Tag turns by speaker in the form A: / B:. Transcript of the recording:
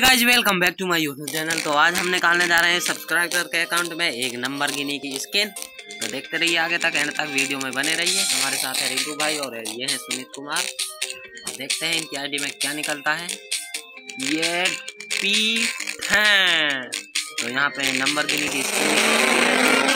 A: Guys welcome back to my YouTube channel तो आज हम निकालने जा रहे हैं सब्सक्राइबर के अकाउंट में एक नंबर गिनी की स्किन तो देखते रहिए आगे तक एंड तक वीडियो में बने रहिए. हमारे साथ है रिंकू भाई और ये हैं सुमित कुमार. और देखते हैं इनकी आईडी में क्या निकलता है. ये पी हैं तो यहाँ पे नंबर गिनी की स्किन